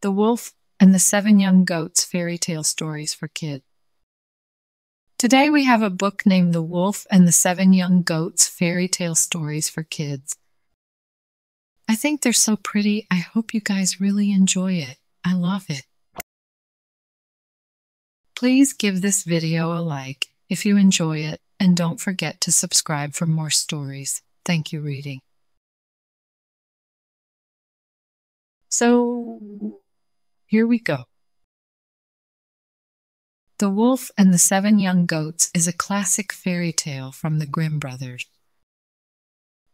The Wolf and the Seven Young Goats Fairy Tale Stories for Kids. Today we have a book named The Wolf and the Seven Young Goats Fairy Tale Stories for Kids. I think they're so pretty. I hope you guys really enjoy it. I love it. Please give this video a like if you enjoy it and don't forget to subscribe for more stories. Thank you, reading. So, here we go. The Wolf and the Seven Young Goats is a classic fairy tale from the Grimm brothers.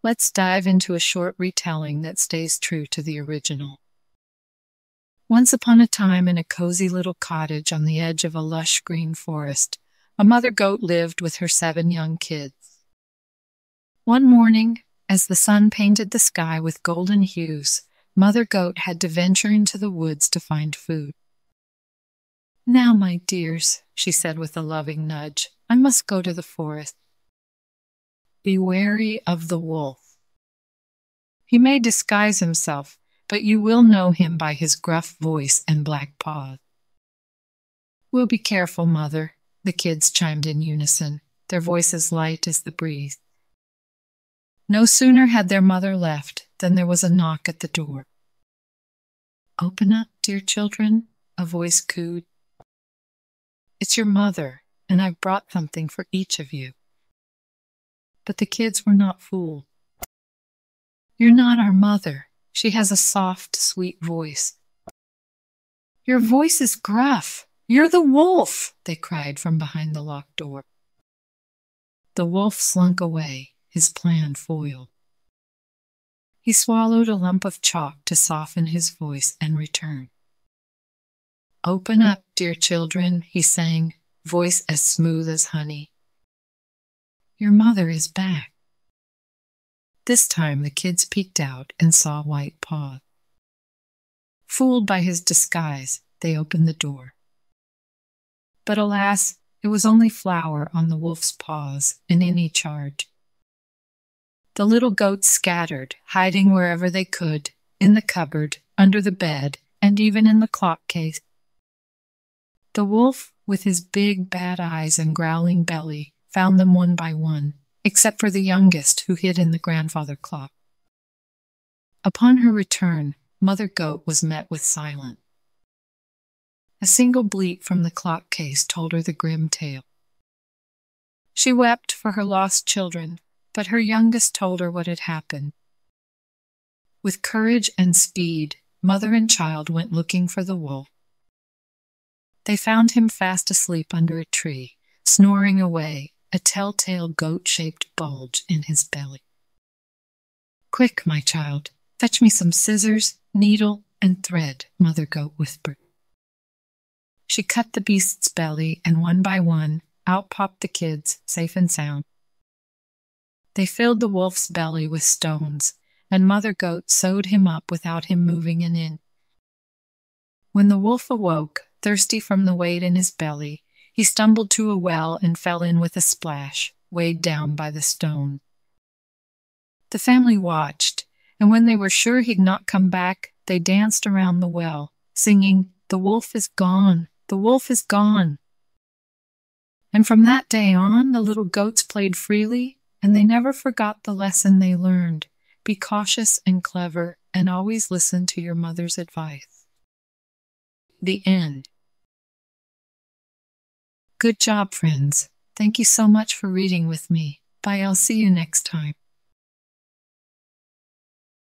Let's dive into a short retelling that stays true to the original. Once upon a time, in a cozy little cottage on the edge of a lush green forest, a mother goat lived with her seven young kids. One morning, as the sun painted the sky with golden hues, Mother Goat had to venture into the woods to find food. Now, my dears, she said with a loving nudge, I must go to the forest. Be wary of the wolf. He may disguise himself, but you will know him by his gruff voice and black paws. We'll be careful, Mother, the kids chimed in unison, their voices light as the breeze. No sooner had their mother left than there was a knock at the door. Open up, dear children, a voice cooed. It's your mother, and I've brought something for each of you. But the kids were not fooled. You're not our mother. She has a soft, sweet voice. Your voice is gruff. You're the wolf, they cried from behind the locked door. The wolf slunk away, his plan foiled. He swallowed a lump of chalk to soften his voice and returned. Open up, dear children, he sang, voice as smooth as honey. Your mother is back. This time the kids peeked out and saw White Paw. Fooled by his disguise, they opened the door. But alas, it was only flour on the wolf's paws and any charge. The little goats scattered, hiding wherever they could, in the cupboard, under the bed, and even in the clock case. The wolf, with his big bad eyes and growling belly, found them one by one, except for the youngest, who hid in the grandfather clock. Upon her return, Mother Goat was met with silence. A single bleat from the clock case told her the grim tale. She wept for her lost children, but her youngest told her what had happened. With courage and speed, mother and child went looking for the wolf. They found him fast asleep under a tree, snoring away, a telltale goat shaped bulge in his belly. Quick, my child, fetch me some scissors, needle, and thread, Mother Goat whispered. She cut the beast's belly, and one by one, out popped the kids, safe and sound. They filled the wolf's belly with stones, and Mother Goat sewed him up without him moving an inch. When the wolf awoke, thirsty from the weight in his belly, he stumbled to a well and fell in with a splash, weighed down by the stone. The family watched, and when they were sure he'd not come back, they danced around the well, singing, The wolf is gone, the wolf is gone. And from that day on, the little goats played freely and they never forgot the lesson they learned. Be cautious and clever, and always listen to your mother's advice. The end. Good job, friends. Thank you so much for reading with me. Bye, I'll see you next time.